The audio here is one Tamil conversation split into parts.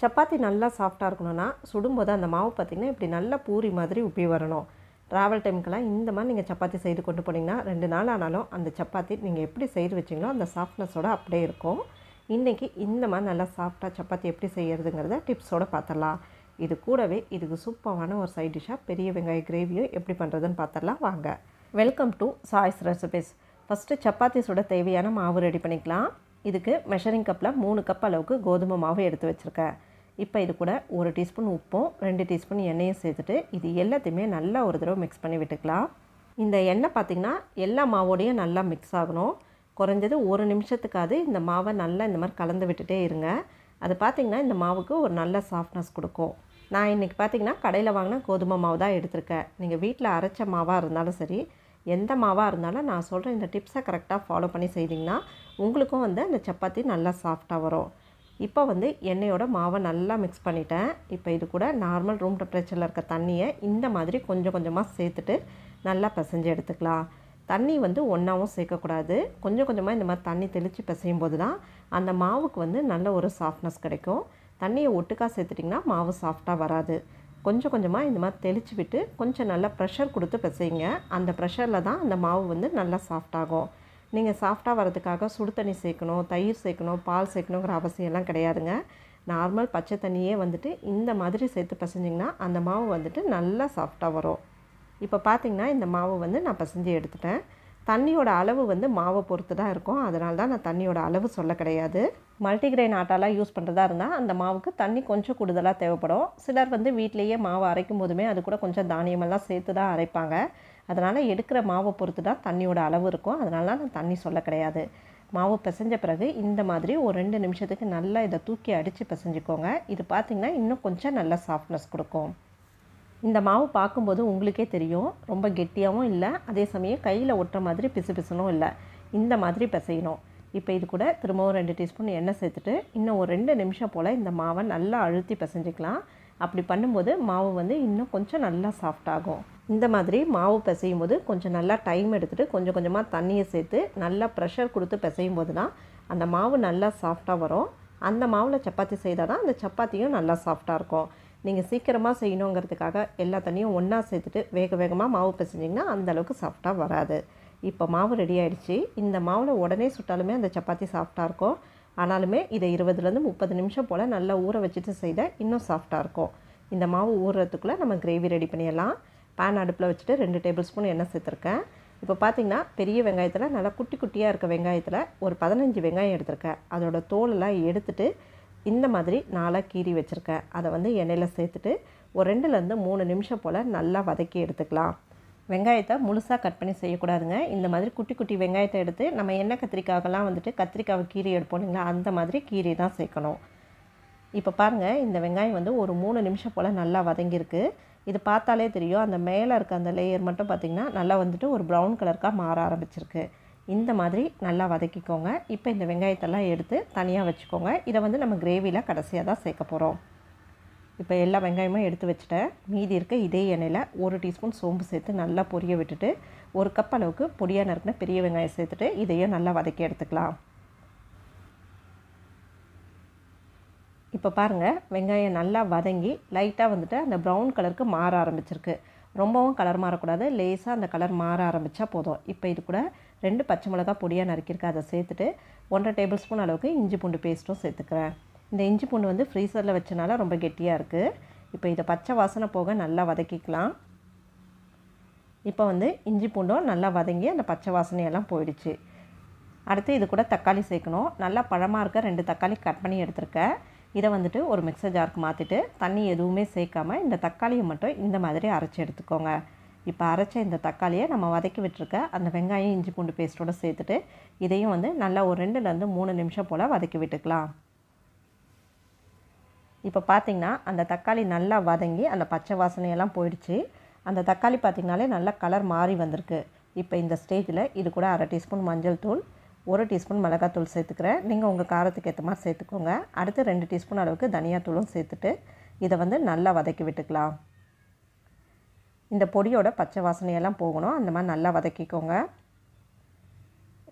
சப்பாத்தி நல்லா சாஃப்டாக இருக்கணும்னா சுடும்போது அந்த மாவு பார்த்திங்கன்னா இப்படி நல்லா பூரி மாதிரி உப்பி வரணும். ட்ராவல் டைமுக்கெல்லாம் இந்த மாதிரி நீங்கள் சப்பாத்தி செய்து கொண்டு போனீங்கன்னா ரெண்டு நாள் ஆனாலும் அந்த சப்பாத்தி நீங்கள் எப்படி செய்து வச்சிங்களோ அந்த சாஃப்ட்னஸோடு அப்படியே இருக்கும். இன்றைக்கி இந்த மாதிரி நல்லா சாஃப்டாக சப்பாத்தி எப்படி செய்கிறதுங்கிறத டிப்ஸோடு பார்த்துடலாம் இது கூடவே இதுக்கு சூப்பரான ஒரு சைட் டிஷ்ஷாக பெரிய வெங்காய கிரேவியும் எப்படி பண்ணுறதுன்னு பார்த்துடலாம் வாங்க. Welcome to choice recipes first chapati சுட தேவையான மாவு ரெடி பண்ணிக்கலாம். இதுக்கு மெஷரிங் கப்பில் மூணு கப் அளவுக்கு கோதுமை மாவு எடுத்து வச்சுருக்கேன். இப்போ இது கூட ஒரு டீஸ்பூன் உப்பும் ரெண்டு டீஸ்பூன் எண்ணெயும் சேர்த்துட்டு இது எல்லாத்தையுமே நல்லா ஒரு தடவை மிக்ஸ் பண்ணி விட்டுக்கலாம். இந்த எண்ணெய் பார்த்திங்கன்னா எல்லா மாவோடையும் நல்லா மிக்ஸ் ஆகணும். குறைஞ்சது ஒரு நிமிஷத்துக்காவது இந்த மாவை நல்லா இந்த மாதிரி கலந்து விட்டுட்டே இருங்க. அது பார்த்திங்கன்னா இந்த மாவுக்கு ஒரு நல்ல சாஃப்ட்னஸ் கொடுக்கும். நான் இன்றைக்கி பார்த்திங்கன்னா கடையில் வாங்கின கோதுமை மாவு தான் எடுத்திருக்கேன். நீங்கள் வீட்டில் அரைச்ச மாவாக இருந்தாலும் சரி எந்த மாவாக இருந்தாலும் நான் சொல்கிற இந்த டிப்ஸை கரெக்டாக ஃபாலோ பண்ணி செய்திங்கன்னா உங்களுக்கும் வந்து அந்த சப்பாத்தி நல்லா சாஃப்டாக வரும். இப்போ வந்து எண்ணெயோட மாவை நல்லா மிக்ஸ் பண்ணிட்டேன். இப்போ இது கூட நார்மல் ரூம் டெம்பரேச்சரில் இருக்க தண்ணியை இந்த மாதிரி கொஞ்சம் கொஞ்சமாக சேர்த்துட்டு நல்லா பிசைஞ்சு எடுத்துக்கலாம். தண்ணி வந்து ஒன்றாவும் சேர்க்கக்கூடாது. கொஞ்சம் கொஞ்சமாக இந்த மாதிரி தண்ணி தெளித்து பிசையும் போது தான் அந்த மாவுக்கு வந்து நல்ல ஒரு சாஃப்ட்னஸ் கிடைக்கும். தண்ணியை ஒட்டுக்கா சேர்த்துட்டிங்கன்னா மாவு சாஃப்டாக வராது. கொஞ்சம் கொஞ்சமாக இந்த மாதிரி தெளித்து விட்டு கொஞ்சம் நல்லா ப்ரெஷர் கொடுத்து பிசைங்க அந்த ப்ரெஷரில் தான் அந்த மாவு வந்து நல்லா சாஃப்டாகும் நீங்கள் சாஃப்டாக வரதுக்காக சுடு தண்ணி சேர்க்கணும் தயிர் சேர்க்கணும் பால் சேர்க்கணுங்கிற அவசியம்லாம் கிடையாதுங்க. நார்மல் பச்சை தண்ணியே வந்துட்டு இந்த மாதிரி சேர்த்து பசைஞ்சிங்கன்னா அந்த மாவு வந்துட்டு நல்லா சாஃப்டாக வரும். இப்போ பார்த்திங்கன்னா இந்த மாவு வந்து நான் பசைஞ்சு எடுத்துட்டேன். தண்ணியோட அளவு வந்து மாவை பொறுத்து தான் இருக்கும். அதனால தான் நான் தண்ணியோட அளவு சொல்ல கிடையாது. மல்டிகிரெயின் ஆட்டாலாம் யூஸ் பண்ணுறதா இருந்தால் அந்த மாவுக்கு தண்ணி கொஞ்சம் கூடுதலாக தேவைப்படும். சிலர் வந்து வீட்டிலேயே மாவு அரைக்கும் போதுமே அது கூட கொஞ்சம் தானியமெல்லாம் சேர்த்து தான் அரைப்பாங்க. அதனால் எடுக்கிற மாவை பொறுத்து தான் தண்ணியோட அளவு இருக்கும். அதனால தான் நான் தண்ணி சொல்ல கிடையாது. மாவு பிசைஞ்ச பிறகு இந்த மாதிரி ஒரு ரெண்டு நிமிஷத்துக்கு நல்லா இதை தூக்கி அடித்து பிசைஞ்சிக்கோங்க. இது பார்த்திங்கன்னா இன்னும் கொஞ்சம் நல்லா சாஃப்ட்னஸ் கொடுக்கும். இந்த மாவு பார்க்கும்போது உங்களுக்கே தெரியும். ரொம்ப கெட்டியாகவும் இல்லை. அதே சமயம் கையில் ஒட்டுற மாதிரி பிசு பிசுனும் இல்லை. இந்த மாதிரி பிசையணும். இப்போ இது கூட திரும்பவும் ரெண்டு டீஸ்பூன் எண்ணெய் சேர்த்துட்டு இன்னும் ஒரு ரெண்டு நிமிஷம் போல் இந்த மாவை நல்லா அழுத்தி பிசைஞ்சிக்கலாம். அப்படி பண்ணும்போது மாவு வந்து இன்னும் கொஞ்சம் நல்லா சாஃப்டாகும் இந்த மாதிரி மாவு பிசையும் போது கொஞ்சம் நல்லா டைம் எடுத்துகிட்டு கொஞ்சம் கொஞ்சமாக தண்ணியை சேர்த்து நல்லா ப்ரெஷர் கொடுத்து பிசையும் போது தான் அந்த மாவு நல்லா சாஃப்டாக வரும். அந்த மாவில் சப்பாத்தி செய்தால் தான் அந்த சப்பாத்தியும் நல்லா சாஃப்டாக இருக்கும். நீங்கள் சீக்கிரமாக செய்யணுங்கிறதுக்காக எல்லா தண்ணியும் ஒன்றா சேர்த்துட்டு வேக வேகமாக மாவு பிசைஞ்சிங்கன்னா அந்தளவுக்கு சாஃப்டாக வராது. இப்போ மாவு ரெடி ஆகிடுச்சு இந்த மாவில் உடனே சுட்டாலுமே அந்த சப்பாத்தி சாஃப்டாக இருக்கும். ஆனாலுமே இதை இருபதுலேருந்து முப்பது நிமிஷம் போல் நல்லா ஊற வச்சுட்டு செய்தால் இன்னும் சாஃப்டாக இருக்கும். இந்த மாவு ஊறுறதுக்குள்ளே நம்ம கிரேவி ரெடி பண்ணிடலாம். பேன் அடுப்பில் வச்சுட்டு ரெண்டு டேபிள் ஸ்பூன் எண்ணெய் சேர்த்துருக்கேன். இப்போ பார்த்திங்கன்னா பெரிய வெங்காயத்தில் நல்லா குட்டி குட்டியாக இருக்க வெங்காயத்தில் ஒரு பதினஞ்சு வெங்காயம் எடுத்திருக்கேன். அதோட தோலெல்லாம் எடுத்துட்டு இந்த மாதிரி நாளாக கீறி வச்சுருக்கேன். அதை வந்து எண்ணெயில் சேர்த்துட்டு ஒரு ரெண்டுலேருந்து மூணு நிமிஷம் போல் நல்லா வதக்கி எடுத்துக்கலாம். வெங்காயத்தை முழுசாக கட் பண்ணி செய்யக்கூடாதுங்க. இந்த மாதிரி குட்டி குட்டி வெங்காயத்தை எடுத்து நம்ம எண்ணெய் கத்திரிக்காய்க்கெல்லாம் வந்துட்டு கத்திரிக்காவை கீரை எடுப்போம் இல்லைங்களா? அந்த மாதிரி கீரை தான் சேர்க்கணும். இப்போ பாருங்கள் இந்த வெங்காயம் வந்து ஒரு மூணு நிமிஷம் போல் நல்லா வதங்கியிருக்கு. இது பார்த்தாலே தெரியும் அந்த மேலே இருக்க அந்த லேயர் மட்டும் பார்த்திங்கன்னா நல்லா வந்துட்டு ஒரு ப்ரௌன் கலருக்காக மாற ஆரம்பிச்சிருக்கு. இந்த மாதிரி நல்லா வதக்கிக்கோங்க. இப்போ இந்த வெங்காயத்தெல்லாம் எடுத்து தனியாக வச்சுக்கோங்க. இதை வந்து நம்ம கிரேவியில் கடைசியாக தான் சேர்க்க போகிறோம் இப்போ எல்லா வெங்காயமும் எடுத்து வச்சுட்டேன். மீதி இருக்க இதே எண்ணெயில் ஒரு டீஸ்பூன் சோம்பு சேர்த்து நல்லா பொரிய விட்டுட்டு ஒரு கப் அளவுக்கு பொடியாக நறுக்கின பெரிய வெங்காயம் சேர்த்துட்டு இதையும் நல்லா வதக்கி எடுத்துக்கலாம். இப்போ பாருங்கள் வெங்காயம் நல்லா வதங்கி லைட்டாக வந்துட்டு அந்த ப்ரௌன் கலருக்கு மாற ஆரம்பிச்சிருக்கு. ரொம்பவும் கலர் மாறக்கூடாது லேசாக அந்த கலர் மாற ஆரம்பித்தா போதும். இப்போ இது கூட ரெண்டு பச்சை மிளகா பொடியாக நறுக்கியிருக்கு அதை சேர்த்துட்டு ஒன்றரை டேபிள் ஸ்பூன் அளவுக்கு இஞ்சி பூண்டு பேஸ்ட்டும் சேர்த்துக்கிறேன். இந்த இஞ்சி பூண்டு வந்து ஃப்ரீசரில் வச்சனால ரொம்ப கெட்டியாக இருக்குது இப்போ இதை பச்சை வாசனை போக நல்லா வதக்கிக்கலாம். இப்போ வந்து இஞ்சி பூண்டும் நல்லா வதங்கி அந்த பச்சை வாசனையெல்லாம் போயிடுச்சு. அடுத்து இது கூட தக்காளி சேர்க்கணும். நல்லா பழமாக இருக்க ரெண்டு தக்காளி கட் பண்ணி எடுத்திருக்கேன் இதை வந்துட்டு ஒரு மிக்சர் ஜாருக்கு மாற்றிட்டு தண்ணி எதுவுமே சேர்க்காம இந்த தக்காளியை மட்டும் இந்த மாதிரி அரைச்சி எடுத்துக்கோங்க. இப்போ அரைச்ச இந்த தக்காளியை நம்ம வதக்கி விட்டுருக்க அந்த வெங்காயம் இஞ்சி பூண்டு பேஸ்ட்டோடு சேர்த்துட்டு இதையும் வந்து நல்லா ஒரு ரெண்டுலேருந்து மூணு நிமிஷம் போல் வதக்கி விட்டுக்கலாம். இப்போ பார்த்திங்கன்னா அந்த தக்காளி நல்லா வதங்கி அந்த பச்சை வாசனையெல்லாம் போயிடுச்சு. அந்த தக்காளி பார்த்திங்கனாலே நல்லா கலர் மாறி வந்திருக்கு. இப்போ இந்த ஸ்டேஜில் இது கூட அரை டீஸ்பூன் மஞ்சள் தூள் ஒரு டீஸ்பூன் மிளகாத்தூள் சேர்த்துக்கிறேன். நீங்கள் உங்கள் காரத்துக்கு ஏற்ற மாதிரி சேர்த்துக்கோங்க. அடுத்து ரெண்டு டீஸ்பூன் அளவுக்கு தனியாத்தூளும் சேர்த்துட்டு இதை வந்து நல்லா வதக்கி விட்டுக்கலாம். இந்த பொடியோட பச்சை வாசனையெல்லாம் போகணும். அந்த மாதிரி நல்லா வதக்கிக்கோங்க.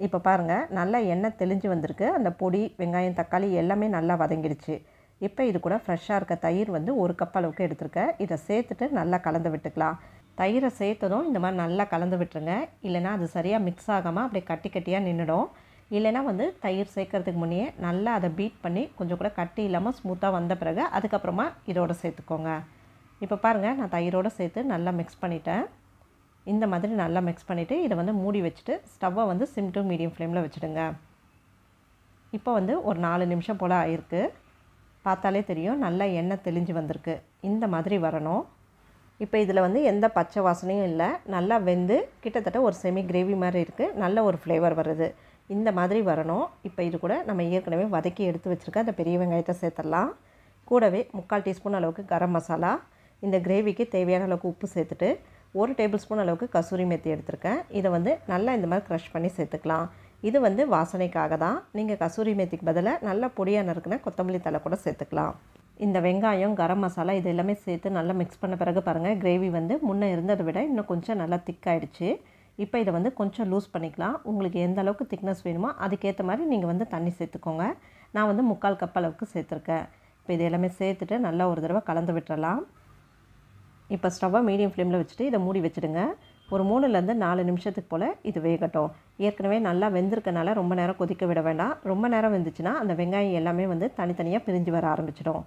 இப்போ பாருங்கள் நல்லா எண்ணெய் தெளிஞ்சு வந்திருக்கு. அந்த பொடி வெங்காயம் தக்காளி எல்லாமே நல்லா வதங்கிடுச்சு. இப்போ இது கூட ஃப்ரெஷ்ஷாக இருக்க தயிர் வந்து ஒரு கப் அளவுக்கு எடுத்துருக்கேன் இதை சேர்த்துட்டு நல்லா கலந்து விட்டுக்கலாம். தயிரை சேர்த்ததும் இந்த மாதிரி நல்லா கலந்து விட்டுருங்க. இல்லைனா அது சரியாக மிக்ஸ் ஆகாமல் அப்படியே கட்டி கட்டியாக நின்றுடும் இல்லைனா வந்து தயிர் சேர்க்கறதுக்கு முன்னே நல்லா அதை பீட் பண்ணி கொஞ்சம் கூட கட்டி இல்லாமல் ஸ்மூத்தாக வந்த பிறகு அதுக்கப்புறமா இதோட சேர்த்துக்கோங்க. இப்போ பாருங்கள் நான் தயிரோடு சேர்த்து நல்லா மிக்ஸ் பண்ணிட்டேன். இந்த மாதிரி நல்லா மிக்ஸ் பண்ணிவிட்டு இதை வந்து மூடி வச்சுட்டு ஸ்டவ்வை வந்து சிம் டு மீடியம் ஃப்ளேமில் வச்சுடுங்க. இப்போ வந்து ஒரு நாலு நிமிஷம் போல் ஆயிருக்கு. பார்த்தாலே தெரியும். நல்லா எண்ணெய் தெளிஞ்சு வந்திருக்கு. இந்த மாதிரி வரணும். இப்போ இதில் வந்து எந்த பச்சை வாசனையும் இல்லை. நல்லா வெந்து கிட்டத்தட்ட ஒரு செமி கிரேவி மாதிரி இருக்குது நல்ல ஒரு ஃப்ளேவர் வருது. இந்த மாதிரி வரணும். இப்போ இது கூட நம்ம ஏற்கனவே வதக்கி எடுத்து வச்சுருக்க அந்த பெரிய வெங்காயத்தை சேர்த்துடலாம். கூடவே முக்கால் டீஸ்பூன் அளவுக்கு கரம் மசாலா இந்த கிரேவிக்கு தேவையான அளவுக்கு உப்பு சேர்த்துட்டு ஒரு டேபிள் ஸ்பூன் அளவுக்கு கசூரி மெத்தி எடுத்திருக்கேன். இதை வந்து நல்லா இந்த மாதிரி க்ரஷ் பண்ணி சேர்த்துக்கலாம். இது வந்து வாசனைக்காக தான். நீங்கள் கசூரி மேத்திக்கு பதிலாக நல்லா பொடியாக நறுக்குன கொத்தமல்லி தலை கூட சேர்த்துக்கலாம். இந்த வெங்காயம் கரம் மசாலா இது எல்லாமே சேர்த்து நல்லா மிக்ஸ் பண்ண பிறகு பாருங்கள் கிரேவி வந்து முன்னே இருந்ததை விட இன்னும் கொஞ்சம் நல்லா திக்காயிடுச்சு இப்போ இதை வந்து கொஞ்சம் லூஸ் பண்ணிக்கலாம். உங்களுக்கு எந்த அளவுக்கு திக்னஸ் வேணுமோ அதுக்கேற்ற மாதிரி நீங்கள் வந்து தண்ணி சேர்த்துக்கோங்க. நான் வந்து முக்கால் கப் அளவுக்கு சேர்த்துருக்கேன். இப்போ இது எல்லாமே சேர்த்துட்டு நல்லா ஒரு தடவை கலந்து விட்டுறலாம். இப்போ ஸ்டவ்வை மீடியம் ஃப்ளேமில் வச்சுட்டு இதை மூடி வச்சுடுங்க. ஒரு மூணுலேருந்து நாலு நிமிஷத்துக்கு போல் இது வேகட்டும். ஏற்கனவே நல்லா வெந்திருக்கனால ரொம்ப நேரம் கொதிக்க விட வேண்டாம். ரொம்ப நேரம் வெந்துச்சுன்னா அந்த வெங்காயம் எல்லாமே வந்து தனித்தனியாக பிரிஞ்சு வர ஆரம்பிச்சிடும்.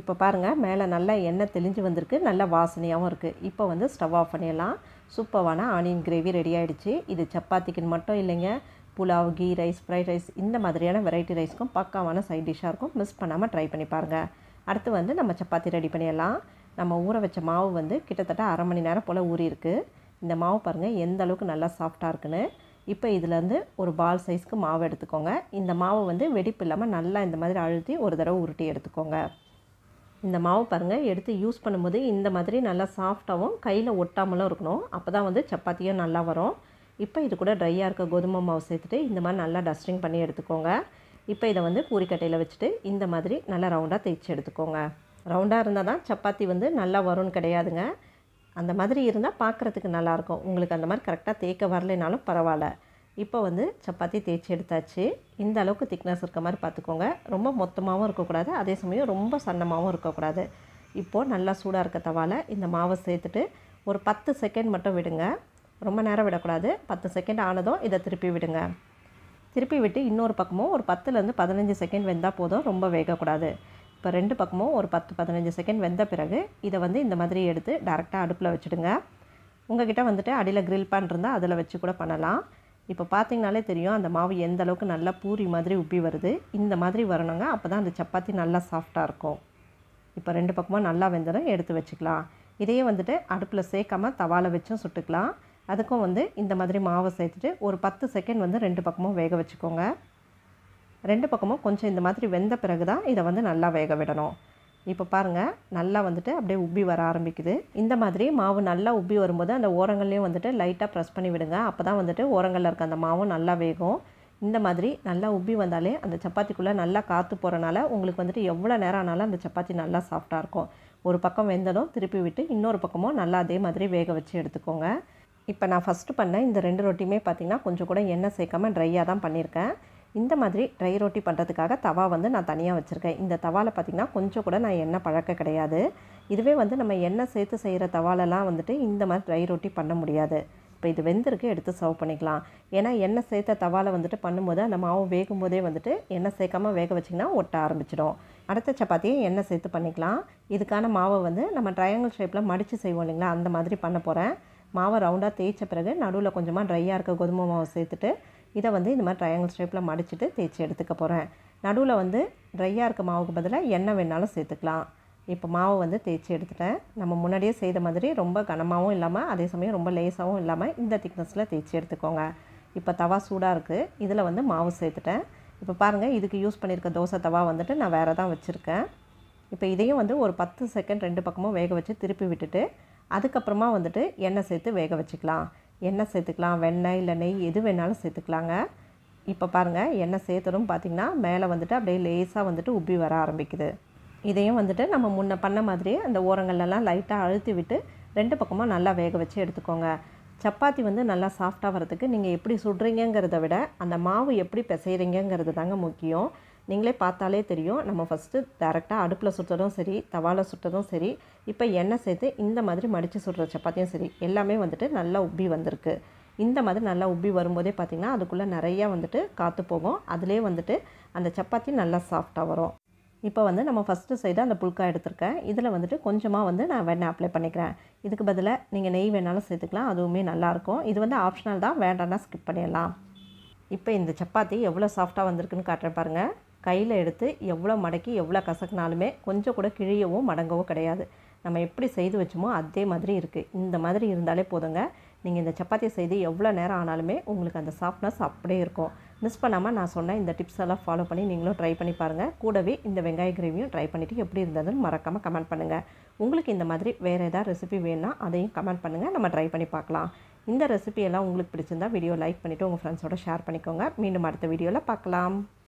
இப்போ பாருங்கள் மேலே நல்லா எண்ணெய் தெளிஞ்சு வந்திருக்கு. நல்ல வாசனையாகவும் இருக்குது இப்போ வந்து ஸ்டவ் ஆஃப் பண்ணிடலாம். சூப்பரான ஆனியன் கிரேவி ரெடி ஆகிடுச்சு இது சப்பாத்திக்குன்னு மட்டும் இல்லைங்க. Pulao ghee rice fried rice இந்த மாதிரியான வெரைட்டி ரைஸ்க்கும் பக்காவான சைட் டிஷ்ஷாக இருக்கும். மிஸ் பண்ணாமல் ட்ரை பண்ணி பாருங்கள் அடுத்து வந்து நம்ம சப்பாத்தி ரெடி பண்ணிடலாம். நம்ம ஊற வச்ச மாவு வந்து கிட்டத்தட்ட அரை மணி நேரம் போல் ஊறியிருக்கு. இந்த மாவு பாருங்கள் எந்த அளவுக்கு நல்லா சாஃப்டாக இருக்குன்னு. இப்போ இதுலேருந்து ஒரு பால் சைஸ்க்கு மாவு எடுத்துக்கோங்க. இந்த மாவு வந்து வெடிப்பு இல்லாமல் நல்லா இந்த மாதிரி அழுத்தி ஒரு தடவை உருட்டி எடுத்துக்கோங்க. இந்த மாவு பாருங்கள் எடுத்து யூஸ் பண்ணும்போது இந்த மாதிரி நல்லா சாஃப்டாகவும் கையில் ஒட்டாமலும் இருக்கணும். அப்போ தான் வந்து சப்பாத்தியும் நல்லா வரும். இப்போ இது கூட ட்ரையாக இருக்க கோதுமை மாவு சேர்த்துட்டு இந்த மாதிரி நல்லா டஸ்டிங் பண்ணி எடுத்துக்கோங்க. இப்போ இதை வந்து பூரிக்கட்டையில் வச்சுட்டு இந்த மாதிரி நல்லா ரவுண்டாக தேய்ச்சி எடுத்துக்கோங்க. ரவுண்டாக இருந்தால் தான் சப்பாத்தி வந்து நல்லா வரும்னு கிடையாதுங்க. அந்த மாதிரி இருந்தால் பார்க்குறதுக்கு நல்லாயிருக்கும் உங்களுக்கு அந்த மாதிரி கரெக்டாக தேய்க்க வரலைனாலும் பரவாயில்ல. இப்போ வந்து சப்பாத்தி தேய்ச்சி எடுத்தாச்சு. இந்த அளவுக்கு திக்னஸ் இருக்க மாதிரி பார்த்துக்கோங்க ரொம்ப மொத்தமாகவும் இருக்கக்கூடாது. அதே சமயம் ரொம்ப சன்னமாகவும் இருக்கக்கூடாது. இப்போது நல்லா சூடாக இருக்க தவால இந்த மாவை சேர்த்துட்டு ஒரு பத்து செகண்ட் மட்டும் விடுங்க. ரொம்ப நேரம் விடக்கூடாது. பத்து செகண்ட் ஆனதும் இதை திருப்பி விடுங்க. திருப்பி விட்டு இன்னொரு பக்கமும் ஒரு பத்துலேருந்து பதினஞ்சு செகண்ட் வெந்தால் போதும். ரொம்ப வேகக்கூடாது. இப்போ ரெண்டு பக்கமும் ஒரு பத்து பதினஞ்சு செகண்ட் வெந்த பிறகு இதை வந்து இந்த மாதிரி எடுத்து டேரெக்டாக அடுப்பில் வச்சுடுங்க. உங்ககிட்ட வந்துட்டு அடியில் க்ரில் pan இருந்தால் அதில் வச்சு கூட பண்ணலாம். இப்போ பார்த்திங்கனாலே தெரியும் அந்த மாவு எந்த அளவுக்கு நல்லா பூரி மாதிரி உப்பி வருது. இந்த மாதிரி வரணுங்க. அப்போ தான் அந்த சப்பாத்தி நல்லா சாஃப்டாக இருக்கும். இப்போ ரெண்டு பக்கமும் நல்லா வெந்ததும் எடுத்து வச்சுக்கலாம். இதையே வந்துட்டு அடுப்பில் சேர்க்காம தவால வச்சும் சுட்டுக்கலாம். அதுக்கும் வந்து இந்த மாதிரி மாவை சேர்த்துட்டு ஒரு பத்து செகண்ட் வந்து ரெண்டு பக்கமும் வேக வச்சுக்கோங்க. ரெண்டு பக்கமும் கொஞ்சம் இந்த மாதிரி வெந்த பிறகு தான் இதை வந்து நல்லா வேக விடணும். இப்போ பாருங்கள் நல்லா வந்துட்டு அப்படியே உப்பி வர ஆரம்பிக்குது. இந்த மாதிரி மாவு நல்லா உப்பி வரும்போது அந்த ஓரங்கள்லேயும் வந்துட்டு லைட்டாக ப்ரெஸ் பண்ணி விடுங்க. அப்போ தான் வந்துட்டு ஓரங்களில் இருக்க அந்த மாவும் நல்லா வேகும். இந்த மாதிரி நல்லா உப்பி வந்தாலே அந்த சப்பாத்திக்குள்ளே நல்லா காற்று போகிறனால உங்களுக்கு வந்துட்டு எவ்வளோ நேரம் ஆனாலும் அந்த சப்பாத்தி நல்லா சாஃப்டாக இருக்கும். ஒரு பக்கம் வெந்ததும் திருப்பி விட்டு இன்னொரு பக்கமும் நல்லா அதே மாதிரி வேக வச்சு எடுத்துக்கோங்க. இப்போ நான் ஃபஸ்ட்டு பண்ண இந்த ரெண்டு ரொட்டியுமே பார்த்திங்கன்னா கொஞ்சம் கூட எண்ணெய் சேர்க்காம ட்ரையாக தான் பண்ணியிருக்கேன். இந்த மாதிரி ட்ரை ரொட்டி பண்ணுறதுக்காக தவா வந்து நான் தனியாக வச்சுருக்கேன். இந்த தவாவில் பார்த்திங்கன்னா கொஞ்சம் கூட நான் எண்ணெய் பழக்க கிடையாது. இதுவே வந்து நம்ம எண்ணெய் சேர்த்து செய்கிற தவாலெல்லாம் வந்துட்டு இந்த மாதிரி ட்ரை ரொட்டி பண்ண முடியாது. இப்போ இது வெந்திருக்கு எடுத்து சர்வ் பண்ணிக்கலாம். ஏன்னா எண்ணெய் சேர்த்த தவாவில் வந்துட்டு பண்ணும்போது அந்த மாவு வேகும் போதே வந்துட்டு எண்ணெய் சேர்க்காம வேக வச்சிங்கன்னா ஒட்ட ஆரம்பிச்சிடும். அடுத்த சப்பாத்தியை எண்ணெய் சேர்த்து பண்ணிக்கலாம். இதுக்கான மாவை வந்து நம்ம ட்ரையாங்கிள் ஷேப்பில் மடித்து செய்வோம் இல்லைங்களா? அந்த மாதிரி பண்ண போகிறேன் மாவை ரவுண்டாக தேய்ச்ச பிறகு நடுவில் கொஞ்சமாக ட்ரையாக இருக்க கோதுமை மாவு சேர்த்துட்டு இதை வந்து இந்த மாதிரி ட்ரையாங்கிள் ஷேப்பில் மடிச்சுட்டு தேய்ச்சி எடுத்துக்க போகிறேன் நடுவில் வந்து ட்ரையாக இருக்க மாவுக்கு பதிலாக எண்ணெய் வேணாலும் சேர்த்துக்கலாம். இப்போ மாவு வந்து தேய்ச்சி எடுத்துட்டேன். நம்ம முன்னாடியே செய்த மாதிரி ரொம்ப கனமாகவும் இல்லாமல் அதே சமயம் ரொம்ப லேசாகவும் இல்லாமல் இந்த திக்னஸில் தேய்ச்சி எடுத்துக்கோங்க. இப்போ தவா சூடாக இருக்குது இதில் வந்து மாவு சேர்த்துட்டேன். இப்போ பாருங்கள் இதுக்கு யூஸ் பண்ணியிருக்க தோசை தவா வந்துட்டு நான் வேறு தான் வச்சுருக்கேன். இப்போ இதையும் வந்து ஒரு பத்து செகண்ட் ரெண்டு பக்கமும் வேக வச்சு திருப்பி விட்டுட்டு அதுக்கப்புறமா வந்துட்டு எண்ணெய் சேர்த்து வேக வச்சுக்கலாம். எண்ணெய் சேர்த்துக்கலாம் வெண்ணெய் இல்லை நெய் எது வேணாலும் சேர்த்துக்கலாங்க. இப்போ பாருங்கள் எண்ணெய் சேர்த்ததும் பார்த்திங்கன்னா மேலே வந்துட்டு அப்படியே லேசாக வந்துட்டு உப்பி வர ஆரம்பிக்குது. இதையும் வந்துட்டு நம்ம முன்ன பண்ண மாதிரியே அந்த ஓரங்கள்லாம் லைட்டாக அழுத்தி விட்டு ரெண்டு பக்கமும் நல்லா வேக வச்சு எடுத்துக்கோங்க. சப்பாத்தி வந்து நல்லா சாஃப்டாக வரதுக்கு நீங்கள் எப்படி சுடுறீங்கிறத விட அந்த மாவு எப்படி பிசைகிறீங்கிறது தாங்க முக்கியம். நீங்களே பார்த்தாலே தெரியும். நம்ம ஃபஸ்ட்டு டேரெக்டாக அடுப்பில் சுட்டதும் சரி தவாவில் சுட்டதும் சரி இப்போ எண்ணெய் சேர்த்து இந்த மாதிரி மடித்து சுடுற சப்பாத்தியும் சரி எல்லாமே வந்துட்டு நல்லா உப்பி வந்திருக்கு. இந்த மாதிரி நல்லா உப்பி வரும்போதே பார்த்திங்கன்னா அதுக்குள்ளே நிறையா வந்துட்டு காற்று போகும். அதிலே வந்துட்டு அந்த சப்பாத்தி நல்லா சாஃப்டாக வரும். இப்போ வந்து நம்ம ஃபஸ்ட்டு சைடு அந்த புல்கா எடுத்திருக்கேன். இதில் வந்துட்டு கொஞ்சமாக வந்து நான் வெண்ணெய் அப்ளை பண்ணிக்கிறேன். இதுக்கு பதிலாக நீங்கள் நெய் வேணாலும் சேர்த்துக்கலாம். அதுவுமே நல்லாயிருக்கும் இது வந்து ஆப்ஷனல் தான். வேண்டாம்னா ஸ்கிப் பண்ணிடலாம். இப்போ இந்த சப்பாத்தி எவ்வளோ சாஃப்டாக வந்திருக்குன்னு காட்டுறேன் பாருங்கள் கையில் எடுத்து எவ்வளோ மடக்கி எவ்வளோ கசக்கினாலுமே கொஞ்சம் கூட கிழியவும் மடங்கவும் கிடையாது. நம்ம எப்படி செய்து வச்சோமோ அதே மாதிரி இருக்குது இந்த மாதிரி இருந்தாலே போதுங்க. நீங்கள் இந்த சப்பாத்தியை செய்து எவ்வளோ நேரம் ஆனாலுமே உங்களுக்கு அந்த சாஃப்ட்னஸ் அப்படியே இருக்கும். மிஸ் பண்ணாமல் நான் சொன்ன இந்த டிப்ஸ் எல்லாம் ஃபாலோ பண்ணி நீங்களும் ட்ரை பண்ணி பாருங்கள் கூடவே இந்த வெங்காய கிரேவியும் ட்ரை பண்ணிவிட்டு எப்படி இருந்ததுன்னு மறக்காமல் கமெண்ட் பண்ணுங்கள் உங்களுக்கு இந்த மாதிரி வேறு ஏதாவது ரெசிபி வேணுன்னா அதையும் கமெண்ட் பண்ணுங்கள் நம்ம ட்ரை பண்ணி பார்க்கலாம். இந்த ரெசிபி எல்லாம் உங்களுக்கு பிடிச்சிருந்தா வீடியோ லைக் பண்ணிவிட்டு உங்கள் ஃப்ரெண்ட்ஸோட ஷேர் பண்ணிக்கோங்க. மீண்டும் அடுத்த வீடியோவில் பார்க்கலாம்.